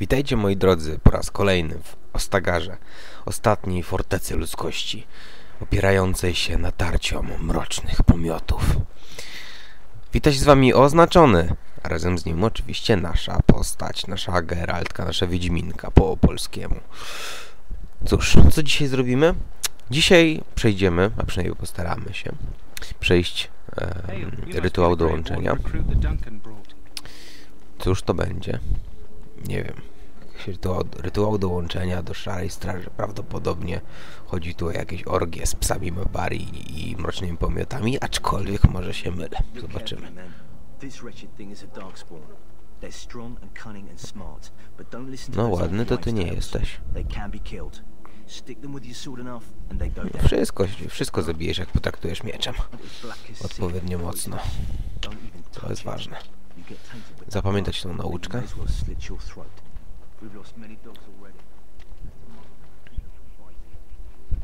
Witajcie moi drodzy po raz kolejny w Ostagarze, ostatniej fortecy ludzkości, opierającej się na tarciom mrocznych pomiotów. Witać z wami oznaczony, a razem z nim oczywiście nasza postać, nasza Geraltka, nasza Wiedźminka po polskiemu. Cóż, co dzisiaj zrobimy? Dzisiaj przejdziemy, a przynajmniej postaramy się, przejść e, rytuał dołączenia. Cóż to będzie? Nie wiem. Jakiś Rytuał, rytuał dołączenia do Szarej Straży. Prawdopodobnie chodzi tu o jakieś orgie z psami Mabari i mrocznymi pomiotami, aczkolwiek może się mylę. Zobaczymy. No ładny to ty nie jesteś. Wszystko, wszystko zabijesz, jak potraktujesz mieczem. Odpowiednio mocno. To jest ważne. Zapamiętać tą nauczkę.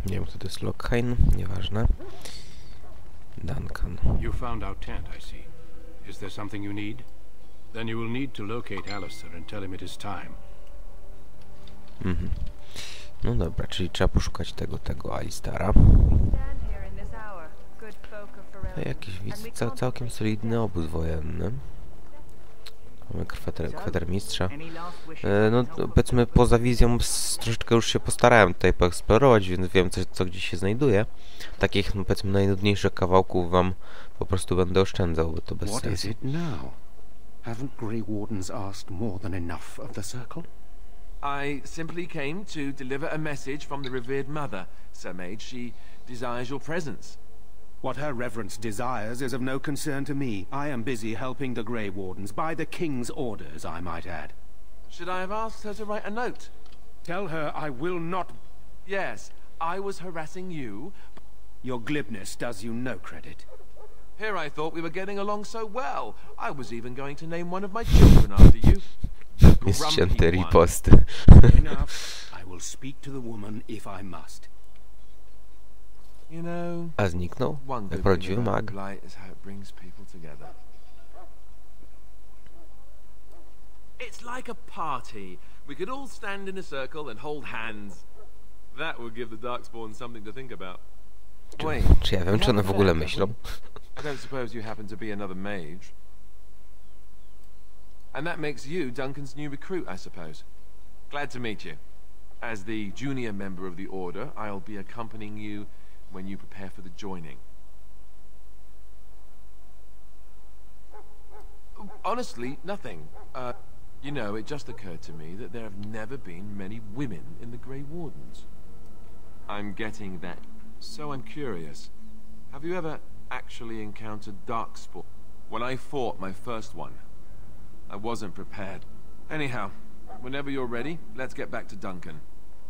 Nie wiem, kto to jest Lockheim, nieważne. Duncan. You found our tent, I see. Is there something you need? Then you will need to locate Alistair and tell him it is time. Mhm. No dobra, czyli trzeba poszukać tego, tego Alistara. To jakiś widzę, cał, całkiem solidny obóz wojenny. Mamy kwater, kwatermistrza. E, no powiedzmy poza wizją troszeczkę już się postarałem tutaj poeksplorować, więc wiem co, co gdzieś się znajduje. Takich no, powiedzmy najnudniejszych kawałków wam po prostu będę oszczędzał, bo to bez sensu. Haven't Grey Wardens asked more than enough of the Circle? I simply came to deliver a message from the revered mother, Sir Mage. She desires your presence. What her reverence desires is of no concern to me. I am busy helping the Grey Wardens, by the King's orders, I might add. Should I have asked her to write a note? Tell her I will not... Yes, I was harassing you. Your glibness does you no credit. Here I thought we were getting along so well. I was even going to name one of my children after you. Jest Grumpy ścięte one. Enough. I will speak to the woman if I must. You know, A zniknął? Jak prawdziwy mag. blight is how it brings people together. It's like a party. We could all stand in a circle and hold hands. That would give the Darkspawn something to think about. Wait, Czy ja wiem, czy one w ogóle myślą? I don't suppose you happen to be another mage. And that makes you Duncan's new recruit, I suppose. Glad to meet you. As the junior member of the Order, I'll be accompanying you when you prepare for the joining. Honestly, nothing. Uh, you know, it just occurred to me that there have never been many women in the Grey Wardens. I'm getting that. So I'm curious. Have you ever actually encountered Darkspawn? When I fought my first one, I wasn't prepared. Anyhow, whenever you're ready, let's get back to Duncan.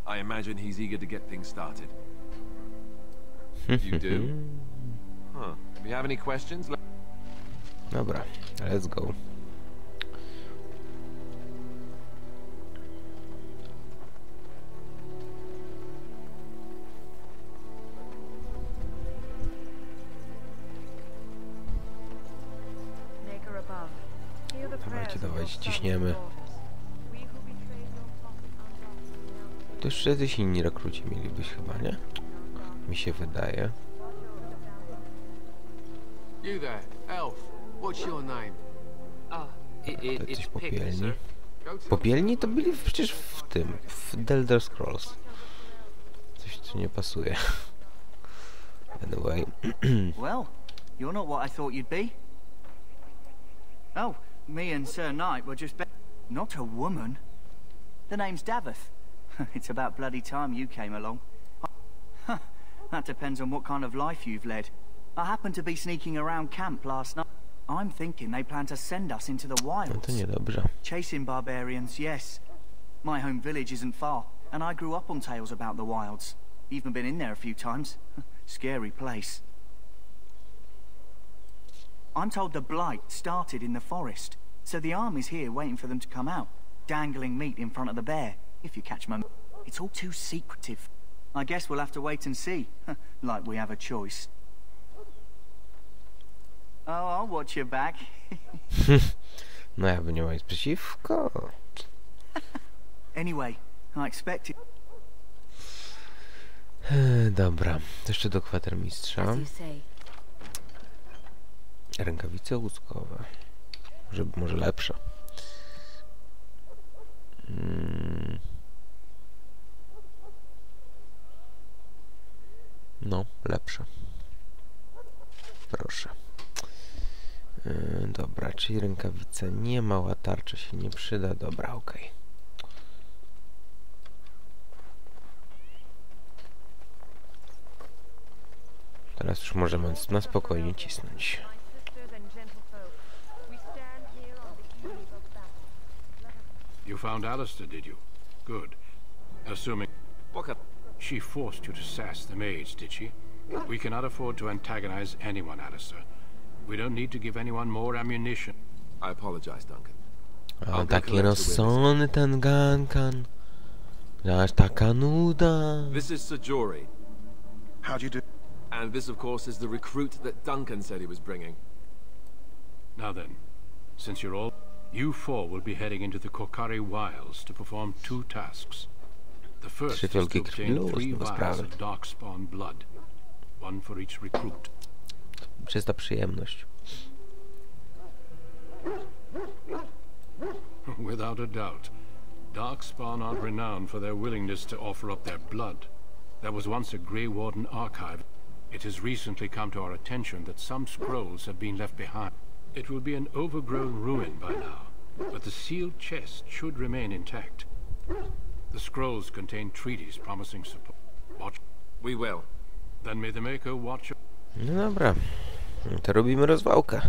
I imagine he's eager to get things started. You do? Huh. If you have any questions, let Dobra, let's go. Dawajcie, dawajcie, ciśniemy. To jeszcze jacyś inni rekruci mieli być chyba, nie? Mi się wydaje. You there, elf. What's your name? Ah, it, it, popielni. Popielni to byli przecież w tym, w The Elder Scrolls. Coś tu nie pasuje. Anyway, Well, you're not what I thought you'd be. Oh, me and Sir Knight were just be- Not a woman. The name's Davith. it's about bloody time you came along. That depends on what kind of life you've led. I happened to be sneaking around camp last night. I'm thinking they plan to send us into the wilds. Chasing barbarians, yes. My home village isn't far, and I grew up on tales about the wilds. Even been in there a few times. Scary place. I'm told the blight started in the forest, so the army's here waiting for them to come out, dangling meat in front of the bear, if you catch my... It's all too secretive. I guess we'll have to wait and see, like we have a choice. Oh, I'll watch your back. No ja bym nie miał nic przeciwko. Anyway, I expected... E, Dobra, to jeszcze do kwatermistrza. As you say. Rękawice łuskowe. Może, może lepsze. Mm. No, lepsze. Proszę. Yy, dobra, czyli rękawice nie ma, łatarcza się nie przyda. Dobra, okej. Teraz już możemy na spokojnie cisnąć. You found Alistair, did you? Good. Assuming she forced you to sass the maids, did she? We cannot afford to antagonize anyone, Alistair. We don't need to give anyone more ammunition. I apologize, Duncan. O, I'll go taki collect the rozsądny ten gankan. Aż taka nuda. This is Sir Jory, How do you do? and this, of course, is the recruit that Duncan said he was bringing. Now then, since you're all... You four will be heading into the Kokari Wilds to perform two tasks. The first Trzy is to obtain three vials sprawy. of Darkspawn blood. One for each recruit. Czysta przyjemność. Without a doubt. Darkspawn are renowned for their willingness to offer up their blood. There was once a Grey Warden archive. It has recently come to our attention that some scrolls have been left behind. It will be an overgrown ruin by now, but the sealed chest should remain intact. The scrolls contain treaties promising support. Watch. We will. Then may the Maker watch No dobra. No To robimy rozwałkę.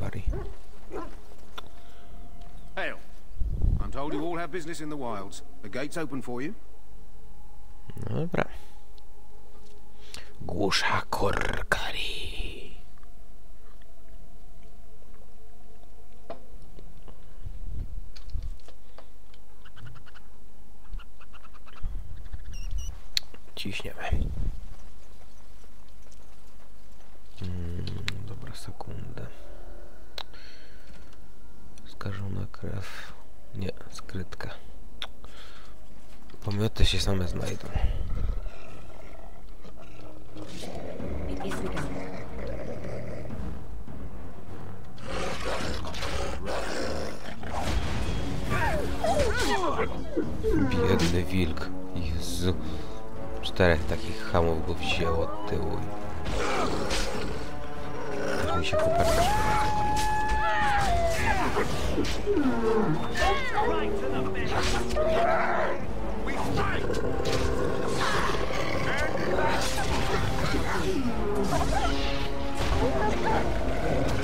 Barry. Hail. I'm told you all have business in the wilds. The gate's open for you. No dobra. Głusza korkari. Ciśniemy. Mm, dobra, sekundę. Skażona krew. Nie, skrytka. Pomioty się same znajdą. Biedny wilk. Jezu. Czterech takich hamów go wzięło od tyłu. Aż mi się koperta.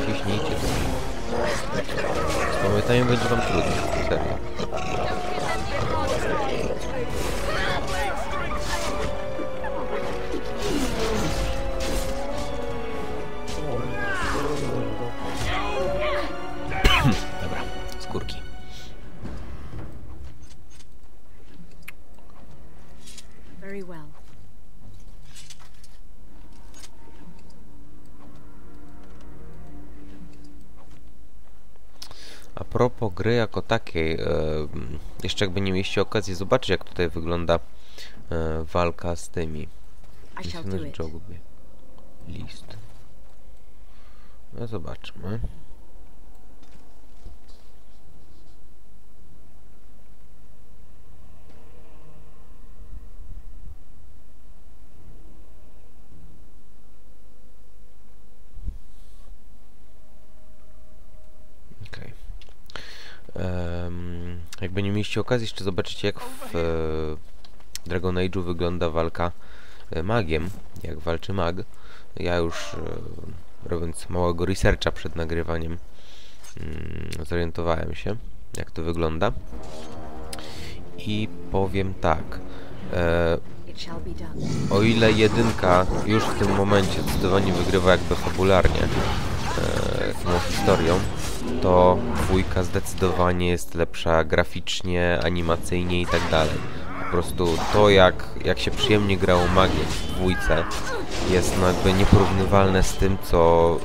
Ciśnijcie to. Z pamiętaniem będzie wam trudno. Serio. Gry jako takiej, e, jeszcze jakby nie mieliście okazji zobaczyć jak tutaj wygląda e, walka z tymi. It. Jogby. List. No zobaczmy. Jakby nie mieliście okazji jeszcze zobaczyć jak w e, Dragon Age'u wygląda walka e, magiem, jak walczy mag. Ja już e, robiąc małego researcha przed nagrywaniem mm, zorientowałem się jak to wygląda. I powiem tak. O ile jedynka już w tym momencie zdecydowanie wygrywa jakby fabularnie tą historią, to dwójka zdecydowanie jest lepsza graficznie, animacyjnie i tak dalej. Po prostu to jak, jak się przyjemnie grało magię w dwójce jest no jakby nieporównywalne z tym co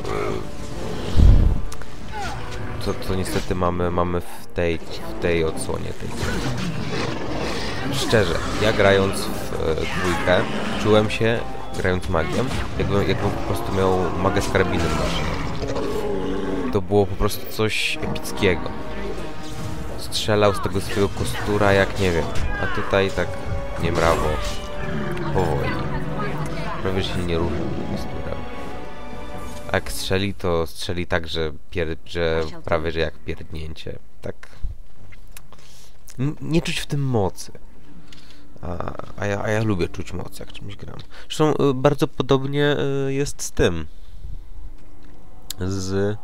co, co niestety mamy, mamy w tej, w tej odsłonie tej. Szczerze, ja grając w e, dwójkę, czułem się, grając magiem, jakbym, jakbym po prostu miał magę z karabinem maszyną. To było po prostu coś epickiego. Strzelał z tego swojego kostura jak nie wiem, a tutaj tak niemrawo, powoli. Prawie się nie rusza tym kosturem. A jak strzeli, to strzeli tak, że, pier, że prawie że jak pierdnięcie. Tak. N nie czuć w tym mocy. A, a, ja, a ja lubię czuć moc, jak czymś gram. Zresztą y, bardzo podobnie y, jest z tym. Z...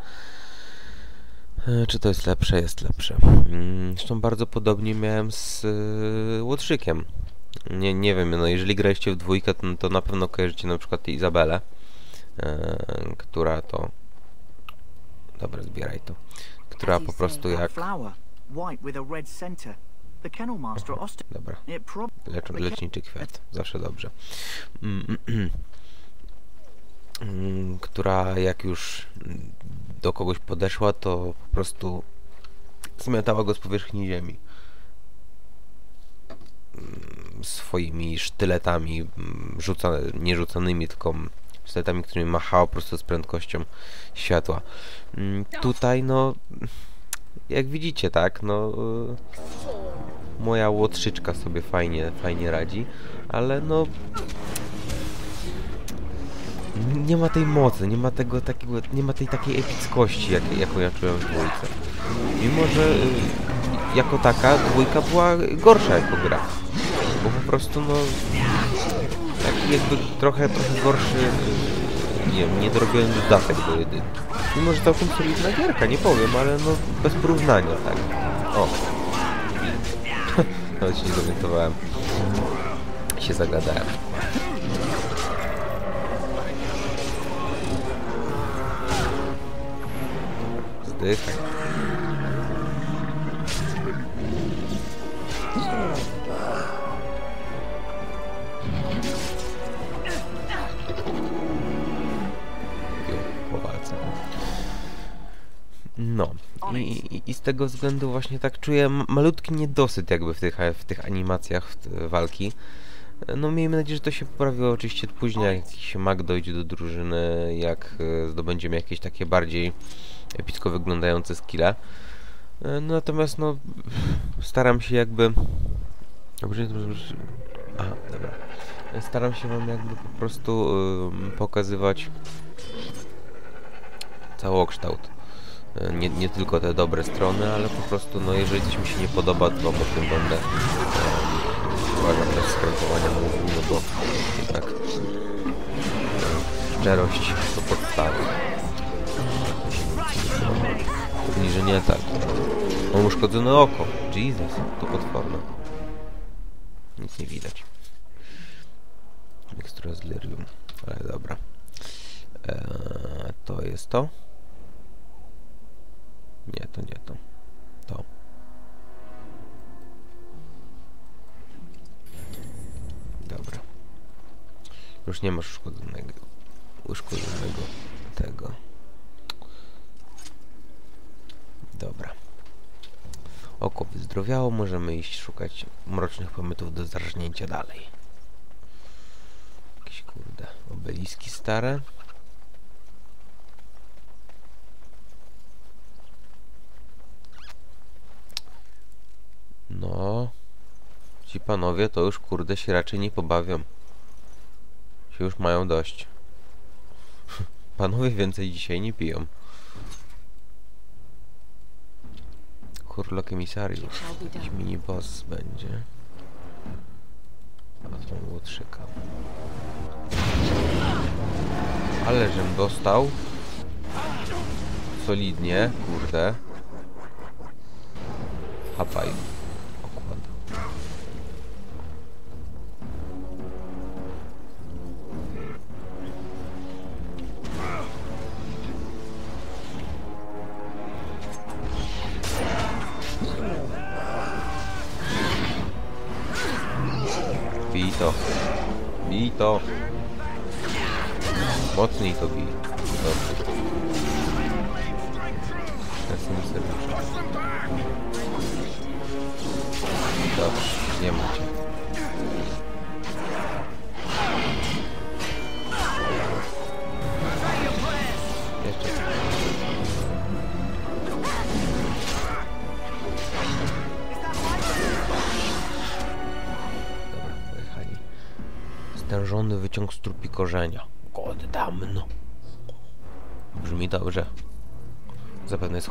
y, Czy to jest lepsze? Jest lepsze. Mm, Zresztą bardzo podobnie miałem z y, Łotrzykiem. Nie, nie wiem, no jeżeli graliście w dwójkę, to, to na pewno kojarzycie na przykład Izabelę, y, która to... Dobra, zbieraj to. Która po prostu jak... Kennel master Austin. Dobra. Lecz, leczniczy kwiat, zawsze dobrze. Mm, mm, która jak już do kogoś podeszła, to po prostu zmiatała go z powierzchni ziemi. Mm, Swoimi sztyletami, mm, rzuca, nie rzucanymi, tylko sztyletami, którymi machała po prostu z prędkością światła. Mm, Tutaj, no, jak widzicie, tak, no, y, moja łotrzyczka sobie fajnie, fajnie radzi, ale no nie ma tej mocy, nie ma tego takiego, nie ma tej takiej epickości, jak, jaką ja czułem w dwójce. Mimo, że y, jako taka dwójka była gorsza jako gra. Bo po prostu no taki jakby trochę, trochę gorszy nie wiem, niedorobiony dodatek do jedynki. Mimo, że całkiem solidna gierka, nie powiem, ale no bez porównania, tak. O, nawet się nie zorientowałem. Się zagadałem. Walce. No. I, i, z tego względu właśnie tak czuję malutki niedosyt jakby w tych, w tych animacjach walki. No miejmy nadzieję, że to się poprawi oczywiście później, jak jakiś mag dojdzie do drużyny, jak e, zdobędziemy jakieś takie bardziej epicko wyglądające skille. No, natomiast no staram się jakby... A, dobra. Staram się wam jakby po prostu ym, pokazywać całokształt. E, Nie, nie tylko te dobre strony, ale po prostu, no jeżeli coś mi się nie podoba, to po tym będę em, uważam bez skrępowania mówił, no bo jednak szczerość to podstawa. Pewnie, że nie tak. Mam uszkodzone oko. Jesus, to potworne. Nic nie widać. Mikstura z lyrium. Ale dobra. Eee, to jest to. Nie, to nie to. To. Dobra. Już nie masz uszkodzonego. Uszkodzonego tego. Dobra. Oko wyzdrowiało, możemy iść szukać mrocznych pomytów do zarżnięcia dalej. Jakieś kurde obeliski stare. No, ci panowie to już kurde się raczej nie pobawią. Się już mają dość. Panowie więcej dzisiaj nie piją. Hurlok emisariusz. Jakiś mini boss będzie. A to łotrzyka. Ale żem dostał. Solidnie, kurde. Hapaj.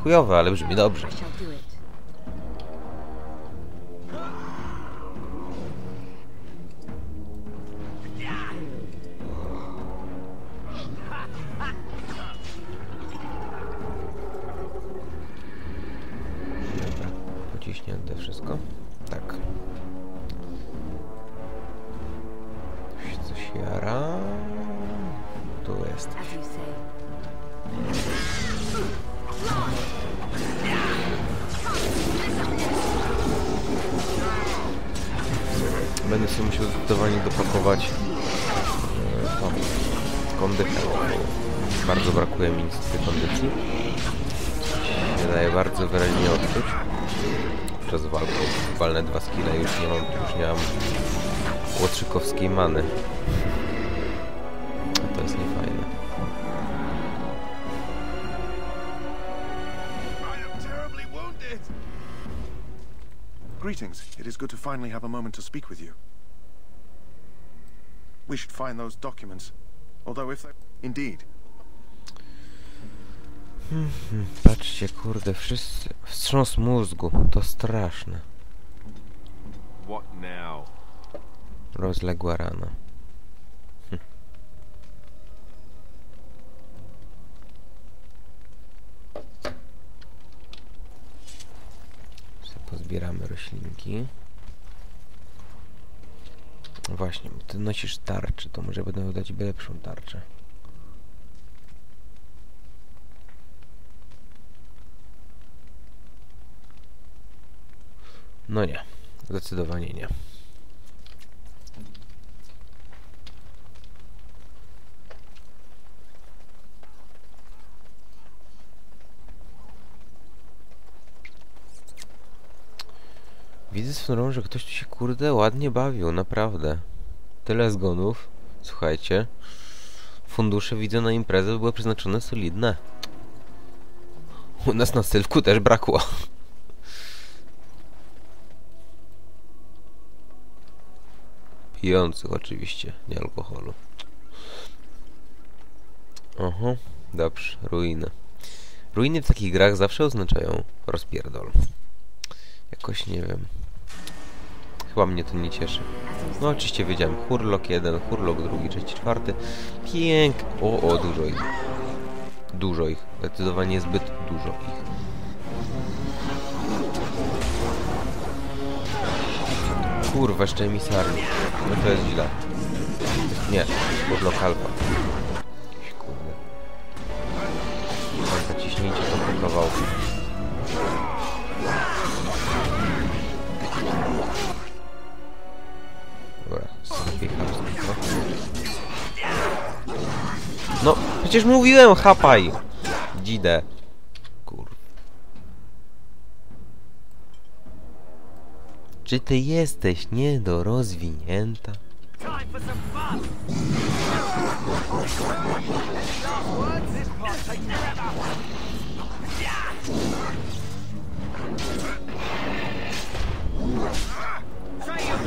Chujowe, ale brzmi dobrze. Greetings. It is good to finally have a moment to speak with you. We should find those documents. Although if they... Indeed. Patrzcie, kurde, wszyscy... Wstrząs mózgu, to straszne. What now? Rozległa rana. Sobie pozbieramy roślinki. Właśnie, ty nosisz tarczę, to może będę dać lepszą tarczę. No nie, zdecydowanie nie. Widzę swoją, że ktoś tu się kurde ładnie bawił, naprawdę. Tyle zgonów. Słuchajcie. Fundusze widzę na imprezę były przeznaczone solidne. U nas na Sylwku też brakło. Pijących oczywiście, nie alkoholu. Oho, dobrze, ruiny. Ruiny w takich grach zawsze oznaczają rozpierdol. Jakoś nie wiem. Chyba mnie to nie cieszy. No oczywiście wiedziałem. Hurlok jeden, Hurlok drugi, trzeci, czwarty. Pięk. O, o, dużo ich. Dużo ich. Zdecydowanie zbyt dużo ich. Kurwa, jeszcze emisarnik. No to jest źle. Nie, Hurlok alfa. Kurde. Dobra, ciśnijcie to po kawałku. No, przecież mówiłem, chapaj! Dzidę. Kur... Czy ty jesteś niedorozwinięta?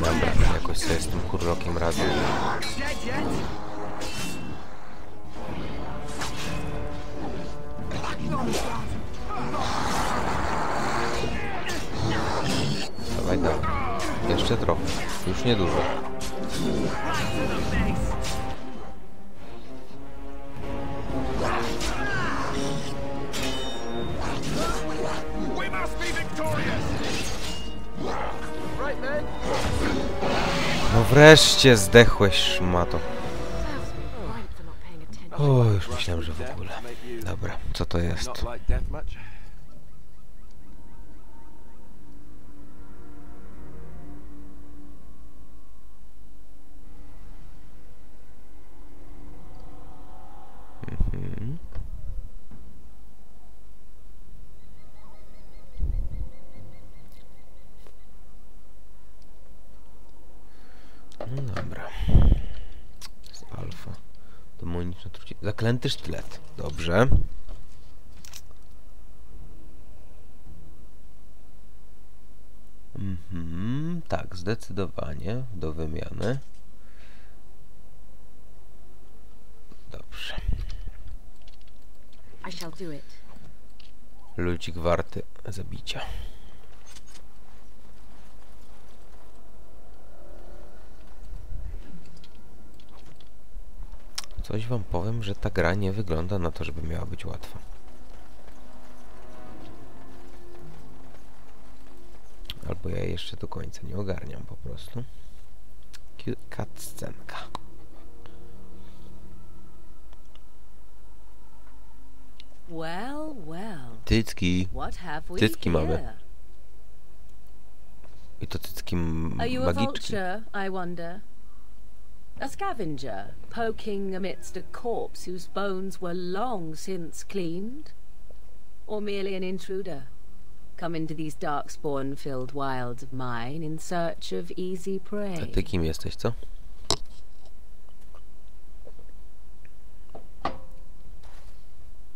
Dobra, jakoś sobie z tym kurrokiem radzę. Dawaj, dawaj. Jeszcze trochę. Już niedużo. We must be victorious! Right, man? No wreszcie zdechłeś, szmato. O, już myślałem, że w ogóle. Dobra, co to jest? Zaklęty sztylet. Dobrze. Mhm, tak, zdecydowanie do wymiany. Dobrze. Ludzik warty zabicia. Coś wam powiem, że ta gra nie wygląda na to, żeby miała być łatwa. Albo ja jeszcze do końca nie ogarniam po prostu. Cutscenka. Well, well. We Cycki mamy. I to cycki m- Are you a magiczki. vulture, I wonder? A scavenger, poking amidst a corpse whose bones were long since cleaned? Or merely an intruder, come into these darkspawn-filled wilds of mine in search of easy A prey? ty kim jesteś, co?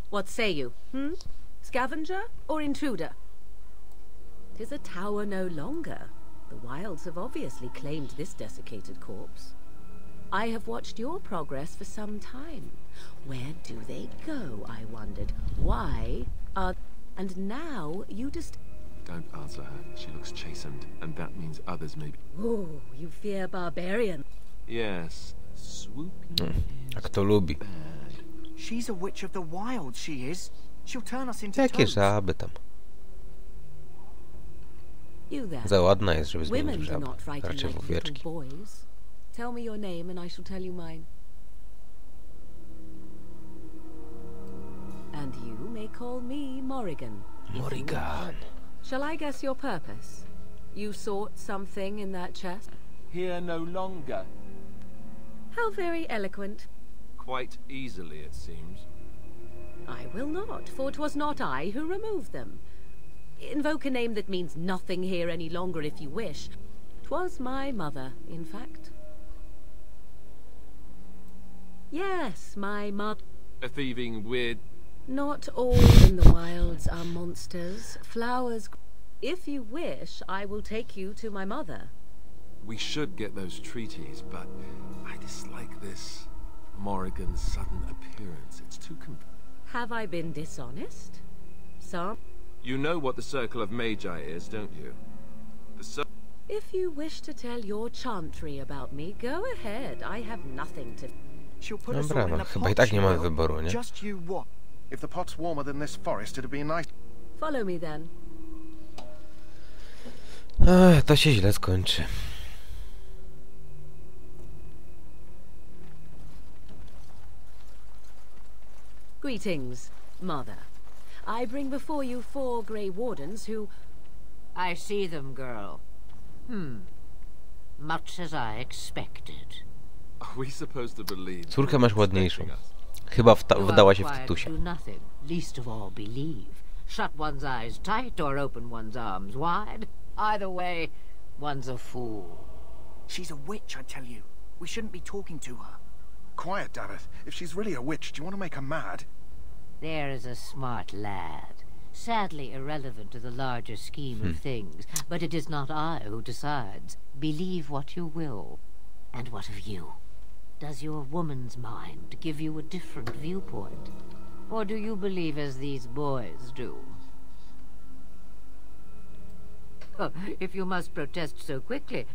What say you, hmm? Scavenger or intruder? Tis a tower no longer. The wilds have obviously claimed this desiccated corpse. I have watched your progress for some time. Where do they go, I wondered? Why are... And now you just... Don't answer her. She looks chastened, and that means others may be. Oh, you fear barbarian. Yes. Swooping hmm. A kto lubi? bad. She's a witch of the wild, she is. She'll turn us into Jakie toads. żaby tam. You there. Za ładna jest, żeby zmienić Women w do żabę. not frighten Raczej w like little owieczki. boys. Tell me your name and I shall tell you mine. And you may call me Morrigan. Morrigan. wish. Shall I guess your purpose? You sought something in that chest? Here no longer. How very eloquent. Quite easily, it seems. I will not, for 'twas not I who removed them. Invoke a name that means nothing here any longer if you wish. 'Twas my mother, in fact. Yes, my mother. A thieving, weird. Not all in the wilds are monsters. Flowers. If you wish, I will take you to my mother. We should get those treaties, but I dislike this Morrigan's sudden appearance. It's too com- Have I been dishonest? Some. You know what the Circle of Magi is, don't you? The cir- If you wish to tell your chantry about me, go ahead. I have nothing to. She'll put us Dobra, all in no a chyba i tak nie mamy wyboru, nie? Just you what? If the pot's warmer than this forest, it'd be nice. Follow me then. Ech, to się źle skończy. Greetings, Mother. I bring before you four Grey Wardens who. I see them, girl. Hmm. Much as I expected. Are we supposed to believe? Córkę masz ładniejszą. expecting us? Chyba wta- wdała się w required to do nothing, least of all believe. Shut one's eyes tight or open one's arms wide. Either way, one's a fool. She's a witch, I tell you. We shouldn't be talking to her. Quiet, Davith. If she's really a witch, do you want to make her mad? There is a smart lad. Sadly irrelevant to the larger scheme of hmm. things, but it is not I who decides. Believe what you will. And what of you? Does your woman's mind give you a different viewpoint? Or do you believe as these boys do? Oh, if you must protest so quickly,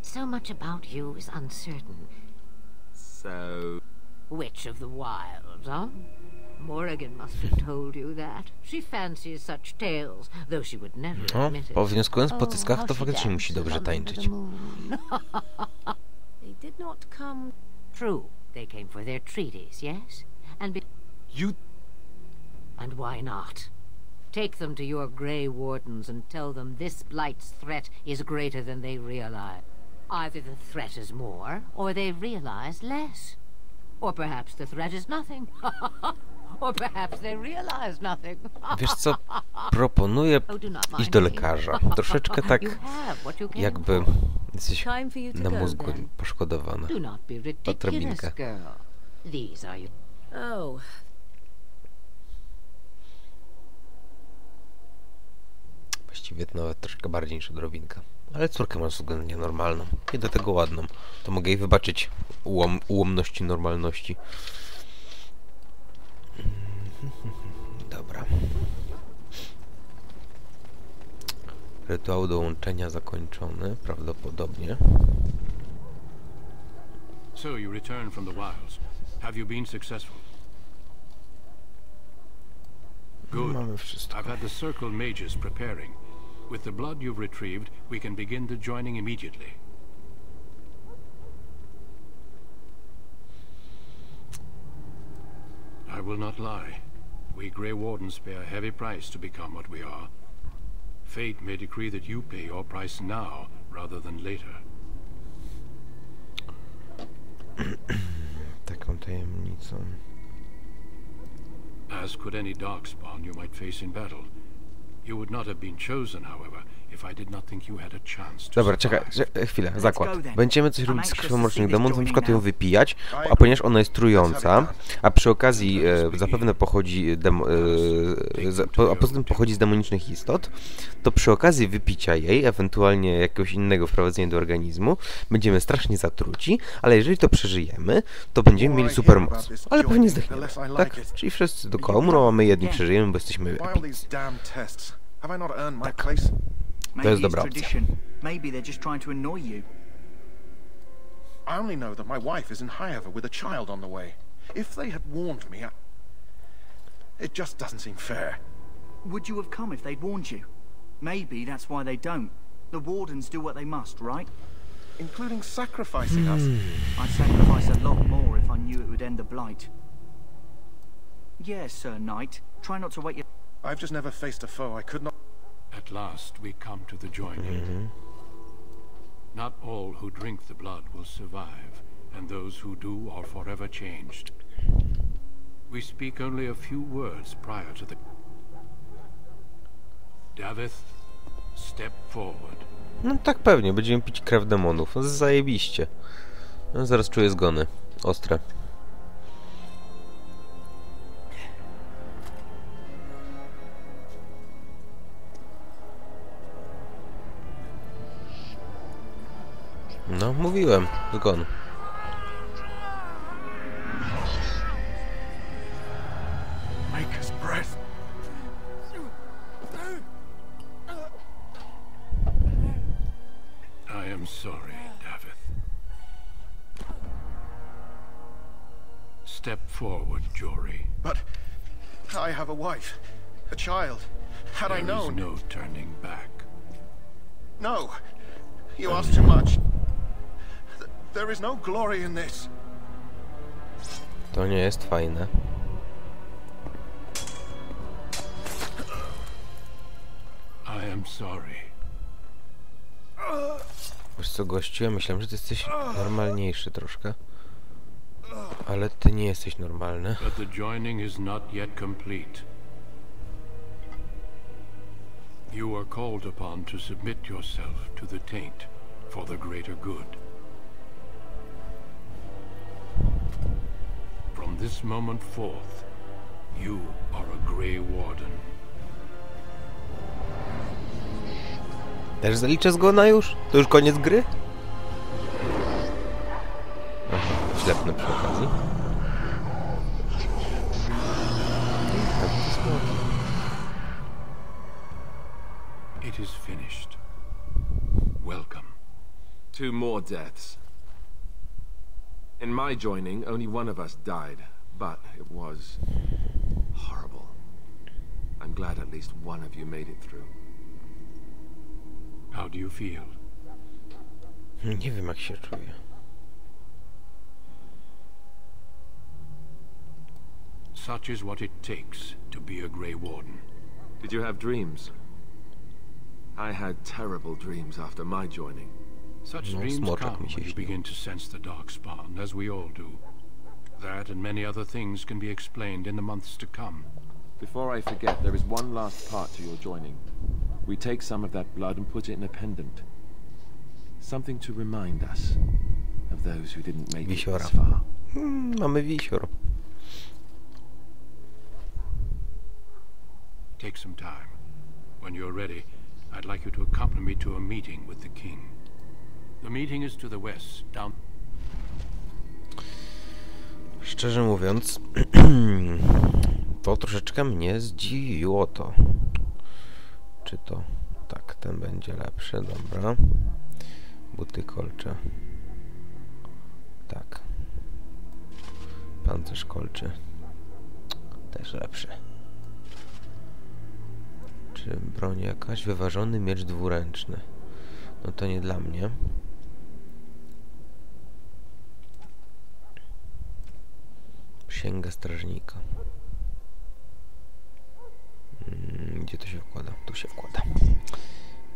so much about you is uncertain. So, Witch of the Wilds, huh? Morrigan must have told you that. She fancies such tales, though she would never No, admit it. pownioskując po cyckach, how to she faktycznie musi dobrze tańczyć. They did not come. True, they came for their treaties, yes? And be- you And why not? Take them to your Grey Wardens and tell them this Blight's threat is greater than they realize. Either the threat is more, or they realize less. Or perhaps the threat is nothing. or perhaps they realize nothing. Wiesz co? Proponuję Oh, iść do lekarza. Troszeczkę tak You have what you came jakby. Jesteś na mózgu poszkodowana. Odrobinkę. Oh, Właściwie nawet troszkę bardziej niż odrobinka. Ale córkę mam względnie normalną. I do tego ładną. To mogę jej wybaczyć ułom, ułomności normalności. Dobra. Rytuał dołączenia zakończony, prawdopodobnie. So you return from the wilds. Have you been successful? Good. I've had the Circle mages preparing. With the blood you've retrieved, we can begin the joining immediately. I will not lie. We Grey Wardens pay a heavy price to become what we are. Fate may decree that you pay your price now, rather than later. Taką tajemnicą. As could any Darkspawn you might face in battle. You would not have been chosen, however, Dobra, czekaj, cze- chwilę, zakład. Będziemy coś robić z krwią mrocznych demonów, na przykład ją wypijać, a ponieważ ona jest trująca, a przy okazji e, zapewne pochodzi demo, e, za, po, a poza tym pochodzi z demonicznych istot, to przy okazji wypicia jej, ewentualnie jakiegoś innego wprowadzenia do organizmu, będziemy strasznie zatruci, ale jeżeli to przeżyjemy, to będziemy mieli super moc. Ale pewnie zdechniemy, tak? Czyli wszyscy do umrą, a my jedni przeżyjemy, bo jesteśmy tests? Have I not earned my Tak. place? Maybe jest it's dobra opcja. tradition. Maybe they're just trying to annoy you. I only know that my wife is in Highover with a child on the way. If they had warned me, I... it just doesn't seem fair. Would you have come if they'd warned you? Maybe that's why they don't. The wardens do what they must, right? Including sacrificing us. Hmm. I'd sacrifice a lot more if I knew it would end the blight. Yes, Sir Knight. Try not to wait your... I've just never faced a foe I could not... At last we come to the joining. Not all who drink the blood will survive, and those who do are forever changed. We speak only a few words prior to the... Davith, step forward. No tak pewnie, będziemy pić krew demonów. No, zajebiście. No, zaraz czuję zgony. Ostre. No, mówiłem. Zgon. Maker's breath. I am sorry, Davith. Step forward, Jory. But I have a wife, a child. Had I known... There is no turning back. No! You ask too much. To nie jest fajne. I am sorry. Wiesz co, gościu, ja myślałem, że ty jesteś normalniejszy troszkę. Ale ty nie jesteś normalny. But the joining is not yet complete. You are called upon to submit yourself to the taint for the greater good. This moment forth, you are a Grey Warden. Też zaliczę zgona już? To już koniec gry? Aha, ślepnę przy okazji. It is finished. Welcome. Two more deaths. In my joining, only one of us died, but it was horrible. I'm glad at least one of you made it through. How do you feel? Nie wiem jak się czuję. Such is what it takes to be a Grey Warden. Did you have dreams? I had terrible dreams after my joining. Such No, dreams come when you begin to sense the Darkspawn, as we all do. That and many other things can be explained in the months to come. Before I forget, there is one last part to your joining. We take some of that blood and put it in a pendant. Something to remind us of those who didn't make it Wisiora. this far. Mm, mamy wisior. Take some time. When you're ready, I'd like you to accompany me to a meeting with the king. The meeting is to the west, down... Szczerze mówiąc, To troszeczkę mnie zdziwiło to. Czy to... Tak, ten będzie lepszy, dobra. Buty kolcze. Tak. Pancerz kolczy. Też lepszy. Czy broń jakaś? Wyważony miecz dwuręczny. No to nie dla mnie. Księga strażnika. Mm, gdzie to się wkłada? Tu się wkłada.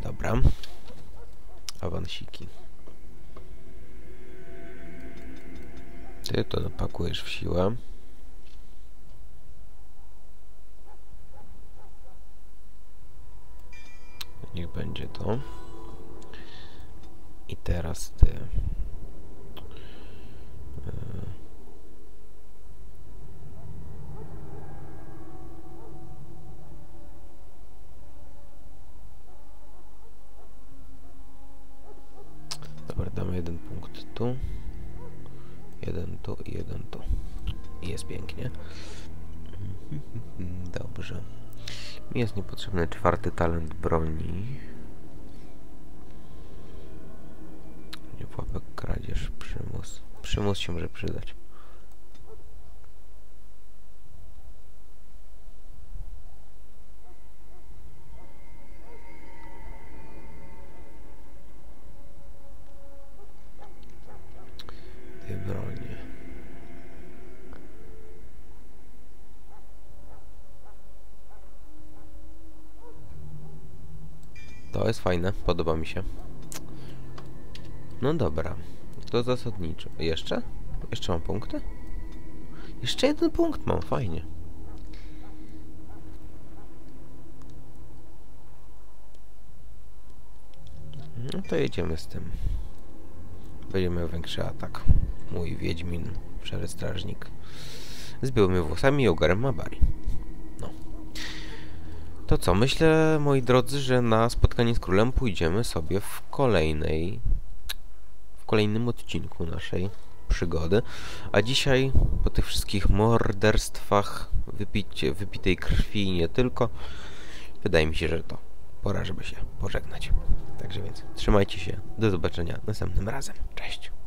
Dobra. Awansiki. Ty to napakujesz w siłę. Niech będzie to. I teraz ty. E, Dobra, damy jeden punkt tu. Jeden tu i jeden tu. I jest pięknie. Dobrze. Mi jest niepotrzebny czwarty talent broni. Pułapek, kradzież, przymus. Przymus się może przydać. Te bronie. To jest fajne, podoba mi się. No dobra, to zasadniczo. Jeszcze? Jeszcze mam punkty? Jeszcze jeden punkt mam, fajnie. No to jedziemy z tym. Będziemy większy atak. Mój Wiedźmin, szary strażnik. Z białymi włosami i ogarem Mabari. No. To co, myślę, moi drodzy, że na spotkanie z królem pójdziemy sobie w kolejnej... w kolejnym odcinku naszej przygody. A dzisiaj, po tych wszystkich morderstwach, wypicie, wypitej krwi i nie tylko, wydaje mi się, że to pora, żeby się pożegnać. Także więc trzymajcie się, do zobaczenia następnym razem. Cześć!